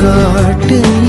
காட்டு